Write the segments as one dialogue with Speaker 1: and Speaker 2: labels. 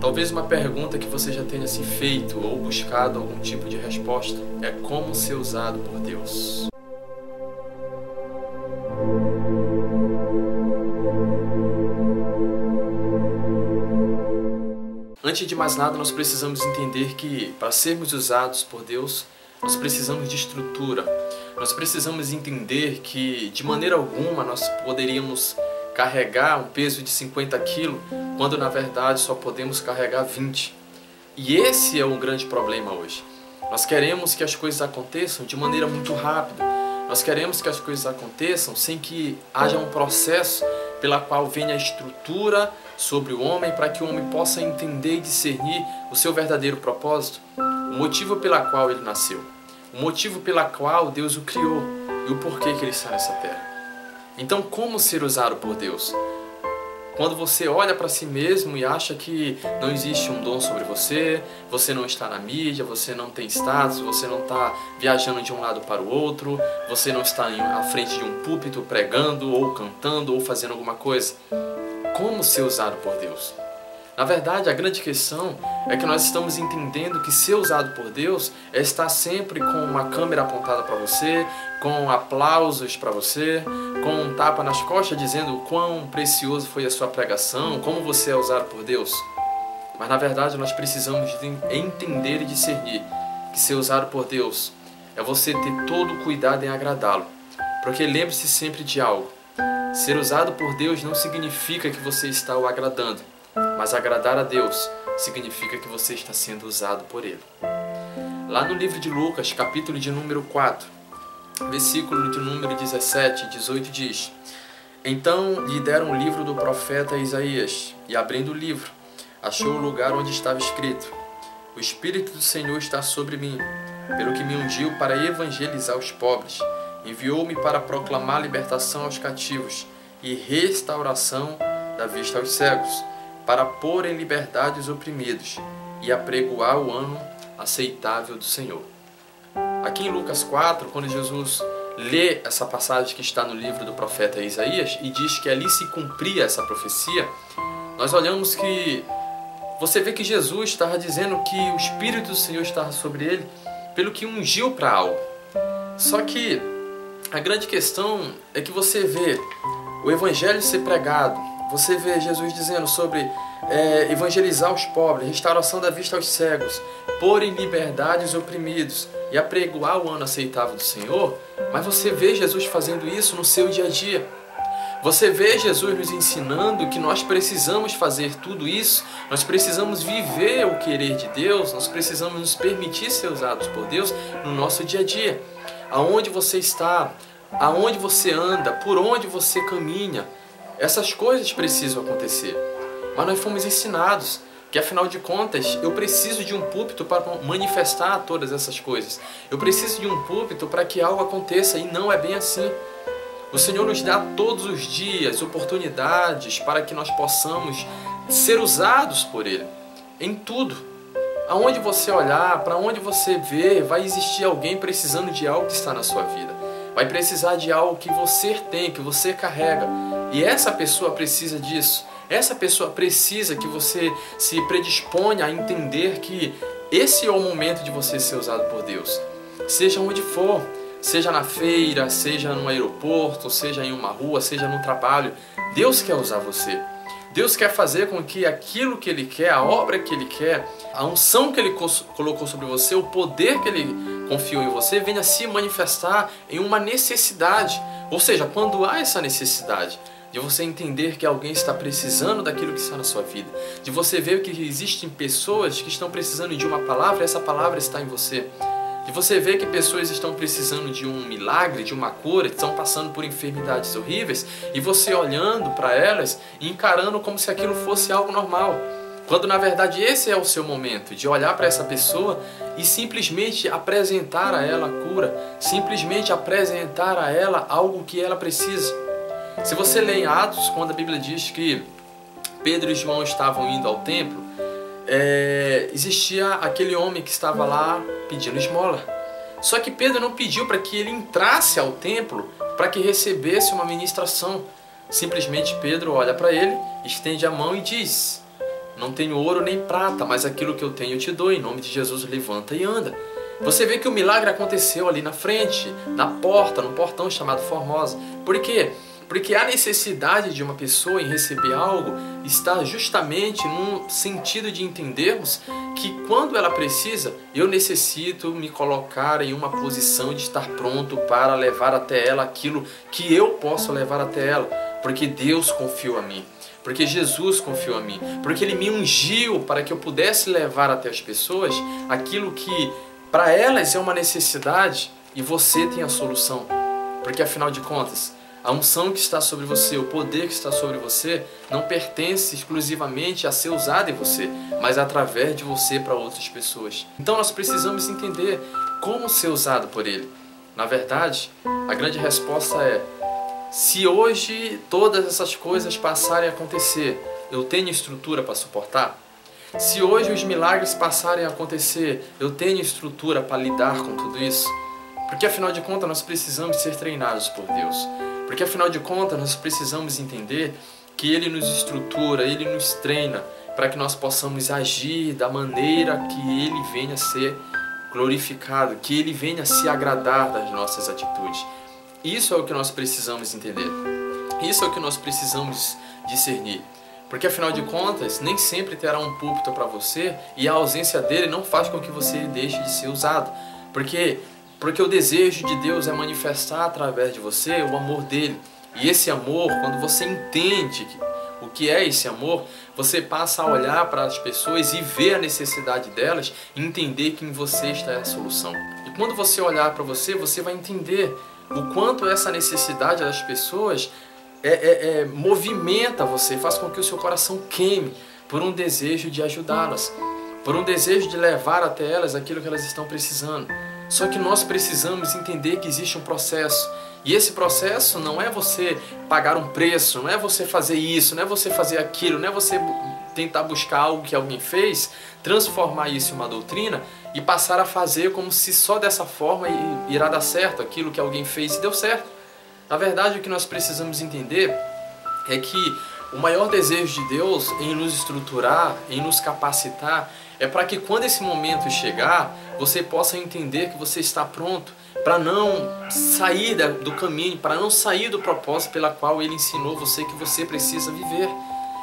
Speaker 1: Talvez uma pergunta que você já tenha se feito ou buscado algum tipo de resposta é como ser usado por Deus. Antes de mais nada, nós precisamos entender que para sermos usados por Deus, nós precisamos de estrutura. Nós precisamos entender que de maneira alguma nós poderíamos carregar um peso de 50 quilos, quando na verdade só podemos carregar 20. E esse é o grande problema hoje. Nós queremos que as coisas aconteçam de maneira muito rápida. Nós queremos que as coisas aconteçam sem que haja um processo pela qual venha a estrutura sobre o homem para que o homem possa entender e discernir o seu verdadeiro propósito, o motivo pela qual ele nasceu, o motivo pela qual Deus o criou e o porquê que ele está nessa terra. Então, como ser usado por Deus? Quando você olha para si mesmo e acha que não existe um dom sobre você, você não está na mídia, você não tem status, você não está viajando de um lado para o outro, você não está à frente de um púlpito pregando ou cantando ou fazendo alguma coisa. Como ser usado por Deus? Na verdade, a grande questão é que nós estamos entendendo que ser usado por Deus é estar sempre com uma câmera apontada para você, com aplausos para você, com um tapa nas costas dizendo o quão precioso foi a sua pregação, como você é usado por Deus. Mas na verdade, nós precisamos entender e discernir que ser usado por Deus é você ter todo o cuidado em agradá-lo. Porque lembre-se sempre de algo. Ser usado por Deus não significa que você está o agradando mas agradar a Deus significa que você está sendo usado por Ele. Lá no livro de Lucas, capítulo de número 4, versículo de número 17 e 18 diz: Então lhe deram o livro do profeta Isaías, e abrindo o livro, achou o lugar onde estava escrito: O Espírito do Senhor está sobre mim, pelo que me ungiu para evangelizar os pobres, enviou-me para proclamar libertação aos cativos e restauração da vista aos cegos para pôr em liberdade os oprimidos e apregoar o ano aceitável do Senhor. Aqui em Lucas 4, quando Jesus lê essa passagem que está no livro do profeta Isaías e diz que ali se cumpria essa profecia, nós olhamos que você vê que Jesus estava dizendo que o Espírito do Senhor estava sobre ele, pelo que ungiu para algo. Só que a grande questão é que você vê o Evangelho ser pregado, você vê Jesus dizendo sobre é, evangelizar os pobres, restauração da vista aos cegos, pôr em liberdade os oprimidos e apregoar o ano aceitável do Senhor, mas você vê Jesus fazendo isso no seu dia a dia. Você vê Jesus nos ensinando que nós precisamos fazer tudo isso, nós precisamos viver o querer de Deus, nós precisamos nos permitir ser usados por Deus no nosso dia a dia. Aonde você está, aonde você anda, por onde você caminha, essas coisas precisam acontecer. Mas nós fomos ensinados que afinal de contas eu preciso de um púlpito para manifestar todas essas coisas. Eu preciso de um púlpito para que algo aconteça e não é bem assim. O Senhor nos dá todos os dias oportunidades para que nós possamos ser usados por Ele em tudo. Aonde você olhar, para onde você ver, vai existir alguém precisando de algo que está na sua vida. Vai precisar de algo que você tem, que você carrega. E essa pessoa precisa disso. Essa pessoa precisa que você se predisponha a entender que esse é o momento de você ser usado por Deus. Seja onde for, seja na feira, seja no aeroporto, seja em uma rua, seja no trabalho, Deus quer usar você. Deus quer fazer com que aquilo que Ele quer, a obra que Ele quer, a unção que Ele colocou sobre você, o poder que Ele confiou em você, venha se manifestar em uma necessidade. Ou seja, quando há essa necessidade, de você entender que alguém está precisando daquilo que está na sua vida, de você ver que existem pessoas que estão precisando de uma palavra e essa palavra está em você, de você ver que pessoas estão precisando de um milagre, de uma cura, estão passando por enfermidades horríveis e você olhando para elas e encarando como se aquilo fosse algo normal. Quando na verdade esse é o seu momento de olhar para essa pessoa e simplesmente apresentar a ela a cura, simplesmente apresentar a ela algo que ela precisa. Se você lê em Atos, quando a Bíblia diz que Pedro e João estavam indo ao templo, é, existia aquele homem que estava lá pedindo esmola. Só que Pedro não pediu para que ele entrasse ao templo para que recebesse uma ministração. Simplesmente Pedro olha para ele, estende a mão e diz: Não tenho ouro nem prata, mas aquilo que eu tenho eu te dou. Em nome de Jesus, levanta e anda. Você vê que o milagre aconteceu ali na frente, na porta, no portão chamado Formosa. Por quê? Porque a necessidade de uma pessoa em receber algo está justamente no sentido de entendermos que quando ela precisa, eu necessito me colocar em uma posição de estar pronto para levar até ela aquilo que eu posso levar até ela, porque Deus confiou a mim porque Jesus confiou a mim, porque Ele me ungiu para que eu pudesse levar até as pessoas aquilo que para elas é uma necessidade e você tem a solução. Porque afinal de contas, a unção que está sobre você, o poder que está sobre você, não pertence exclusivamente a ser usado em você, mas através de você para outras pessoas. Então nós precisamos entender como ser usado por Ele. Na verdade, a grande resposta é se hoje todas essas coisas passarem a acontecer, eu tenho estrutura para suportar? Se hoje os milagres passarem a acontecer, eu tenho estrutura para lidar com tudo isso? Porque afinal de contas nós precisamos ser treinados por Deus. Porque afinal de contas nós precisamos entender que Ele nos estrutura, Ele nos treina para que nós possamos agir da maneira que Ele venha a ser glorificado, que Ele venha a se agradar das nossas atitudes. Isso é o que nós precisamos entender. Isso é o que nós precisamos discernir. Porque afinal de contas, nem sempre terá um púlpito para você e a ausência dele não faz com que você deixe de ser usado. Porque porque o desejo de Deus é manifestar através de você o amor dele. E esse amor, quando você entende o que é esse amor, você passa a olhar para as pessoas e ver a necessidade delas e entender que em você está a solução. E quando você olhar para você, você vai entender o quanto essa necessidade das pessoas é, é, é, movimenta você, faz com que o seu coração queime por um desejo de ajudá-las, por um desejo de levar até elas aquilo que elas estão precisando. Só que nós precisamos entender que existe um processo. E esse processo não é você pagar um preço, não é você fazer isso, não é você fazer aquilo, não é você tentar buscar algo que alguém fez, transformar isso em uma doutrina e passar a fazer como se só dessa forma irá dar certo aquilo que alguém fez e deu certo. Na verdade, o que nós precisamos entender é que o maior desejo de Deus em nos estruturar, em nos capacitar, é para que quando esse momento chegar, você possa entender que você está pronto para não sair do caminho, para não sair do propósito pela qual Ele ensinou você que você precisa viver.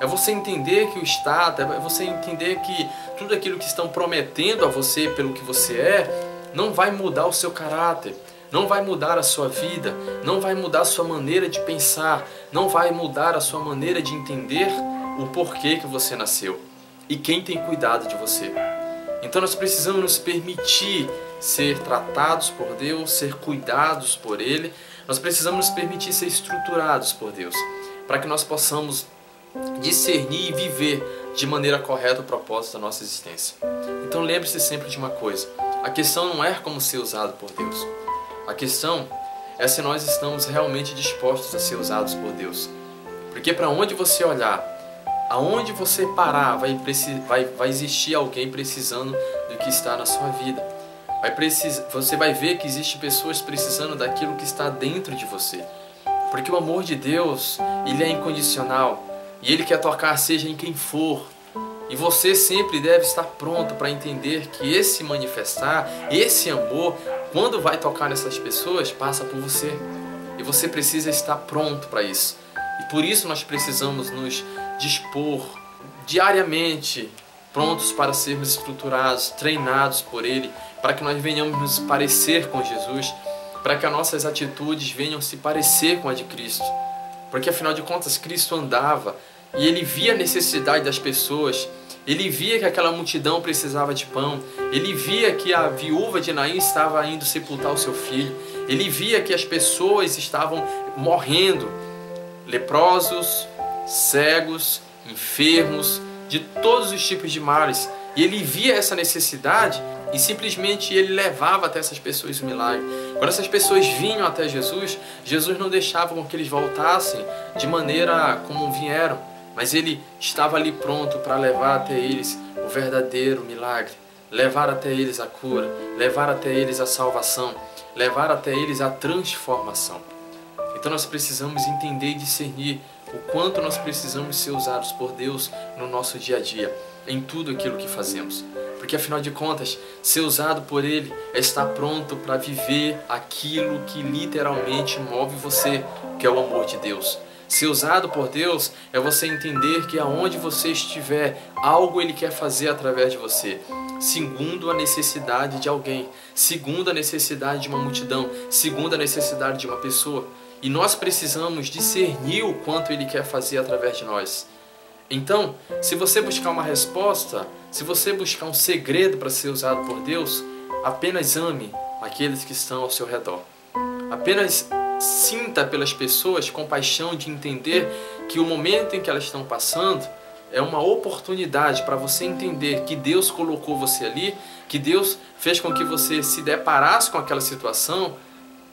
Speaker 1: É você entender que o Estado, é você entender que tudo aquilo que estão prometendo a você pelo que você é, não vai mudar o seu caráter, não vai mudar a sua vida, não vai mudar a sua maneira de pensar, não vai mudar a sua maneira de entender o porquê que você nasceu e quem tem cuidado de você. Então nós precisamos nos permitir ser tratados por Deus, ser cuidados por Ele. Nós precisamos nos permitir ser estruturados por Deus, para que nós possamos discernir e viver de maneira correta o propósito da nossa existência. Então lembre-se sempre de uma coisa: a questão não é como ser usado por Deus. A questão é se nós estamos realmente dispostos a ser usados por Deus. Porque para onde você olhar, aonde você parar, vai, vai, vai existir alguém precisando do que está na sua vida. Vai precis, você vai ver que existem pessoas precisando daquilo que está dentro de você. Porque o amor de Deus, ele é incondicional. E Ele quer tocar seja em quem for. E você sempre deve estar pronto para entender que esse manifestar, esse amor, quando vai tocar nessas pessoas, passa por você. E você precisa estar pronto para isso. E por isso nós precisamos nos dispor diariamente, prontos para sermos estruturados, treinados por Ele, para que nós venhamos nos parecer com Jesus, para que as nossas atitudes venham se parecer com a de Cristo. Porque afinal de contas, Cristo andava e ele via a necessidade das pessoas, ele via que aquela multidão precisava de pão, ele via que a viúva de Naim estava indo sepultar o seu filho, ele via que as pessoas estavam morrendo, leprosos, cegos, enfermos, de todos os tipos de males. E ele via essa necessidade e simplesmente ele levava até essas pessoas o milagre. Quando essas pessoas vinham até Jesus, Jesus não deixava com que eles voltassem de maneira como vieram, mas ele estava ali pronto para levar até eles o verdadeiro milagre, levar até eles a cura, levar até eles a salvação, levar até eles a transformação. Então nós precisamos entender e discernir o quanto nós precisamos ser usados por Deus no nosso dia a dia, em tudo aquilo que fazemos. Porque afinal de contas, ser usado por Ele é estar pronto para viver aquilo que literalmente move você, que é o amor de Deus. Ser usado por Deus é você entender que aonde você estiver, algo Ele quer fazer através de você, segundo a necessidade de alguém, segundo a necessidade de uma multidão, segundo a necessidade de uma pessoa. E nós precisamos discernir o quanto Ele quer fazer através de nós. Então, se você buscar uma resposta, se você buscar um segredo para ser usado por Deus, apenas ame aqueles que estão ao seu redor. Apenas sinta pelas pessoas compaixão de entender que o momento em que elas estão passando é uma oportunidade para você entender que Deus colocou você ali, que Deus fez com que você se deparasse com aquela situação,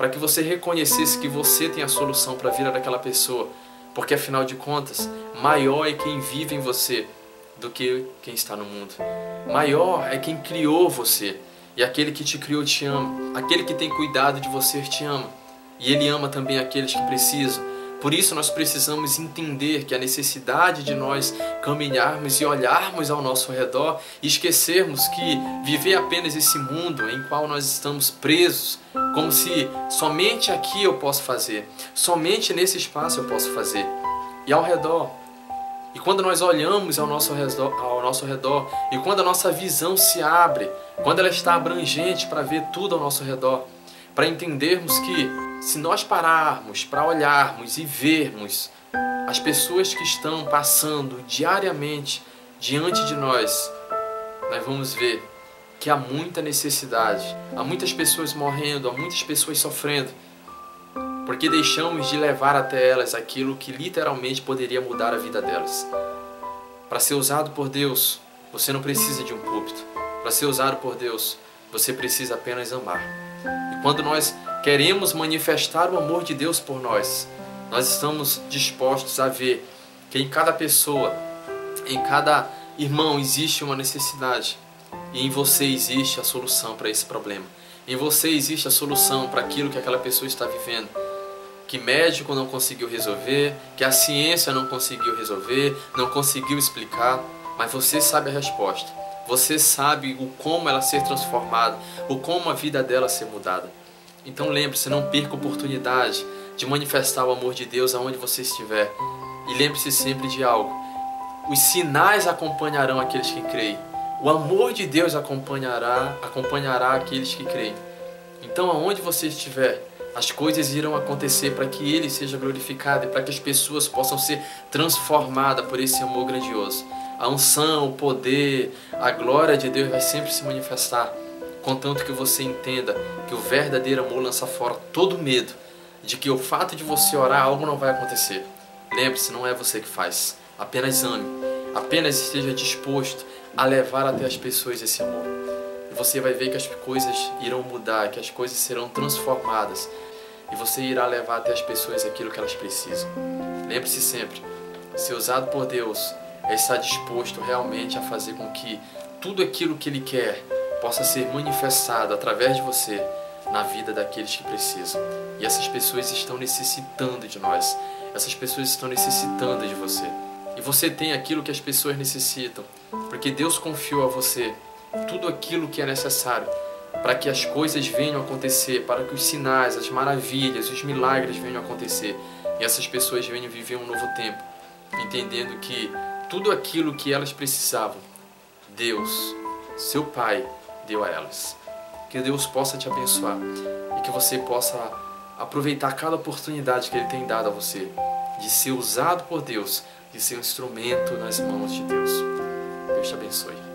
Speaker 1: para que você reconhecesse que você tem a solução para a vida daquela pessoa. Porque afinal de contas, maior é quem vive em você do que quem está no mundo. Maior é quem criou você. E aquele que te criou te ama. Aquele que tem cuidado de você te ama. E ele ama também aqueles que precisam. Por isso nós precisamos entender que a necessidade de nós caminharmos e olharmos ao nosso redor e esquecermos que viver apenas esse mundo em qual nós estamos presos, como se somente aqui eu posso fazer, somente nesse espaço eu posso fazer. E ao redor e quando nós olhamos ao nosso, redor, ao nosso redor, e quando a nossa visão se abre, quando ela está abrangente para ver tudo ao nosso redor, para entendermos que se nós pararmos para olharmos e vermos as pessoas que estão passando diariamente diante de nós, nós vamos ver que há muita necessidade, há muitas pessoas morrendo, há muitas pessoas sofrendo, porque deixamos de levar até elas aquilo que literalmente poderia mudar a vida delas. Para ser usado por Deus, você não precisa de um púlpito. Para ser usado por Deus, você precisa apenas amar. E quando nós queremos manifestar o amor de Deus por nós, nós estamos dispostos a ver que em cada pessoa, em cada irmão existe uma necessidade e em você existe a solução para esse problema. Em você existe a solução para aquilo que aquela pessoa está vivendo. Que médico não conseguiu resolver, que a ciência não conseguiu resolver, não conseguiu explicar, mas você sabe a resposta. Você sabe o como ela ser transformada, o como a vida dela ser mudada. Então lembre-se, não perca a oportunidade de manifestar o amor de Deus aonde você estiver. E lembre-se sempre de algo: os sinais acompanharão aqueles que creem. O amor de Deus acompanhará, acompanhará aqueles que creem. Então, aonde você estiver, as coisas irão acontecer para que Ele seja glorificado e para que as pessoas possam ser transformadas por esse amor grandioso. A unção, o poder, a glória de Deus vai sempre se manifestar contanto que você entenda que o verdadeiro amor lança fora todo medo de que o fato de você orar algo não vai acontecer. Lembre-se, não é você que faz. Apenas ame. Apenas esteja disposto a levar até as pessoas esse amor. E você vai ver que as coisas irão mudar, que as coisas serão transformadas. E você irá levar até as pessoas aquilo que elas precisam. Lembre-se sempre, ser usado por Deus é estar disposto realmente a fazer com que tudo aquilo que Ele quer possa ser manifestado através de você na vida daqueles que precisam. E essas pessoas estão necessitando de nós. Essas pessoas estão necessitando de você. E você tem aquilo que as pessoas necessitam, porque Deus confiou a você tudo aquilo que é necessário para que as coisas venham a acontecer, para que os sinais, as maravilhas, os milagres venham a acontecer e essas pessoas venham viver um novo tempo, entendendo que tudo aquilo que elas precisavam, Deus, seu Pai, deu a elas. Que Deus possa te abençoar e que você possa aproveitar cada oportunidade que Ele tem dado a você de ser usado por Deus, de ser um instrumento nas mãos de Deus. Deus te abençoe.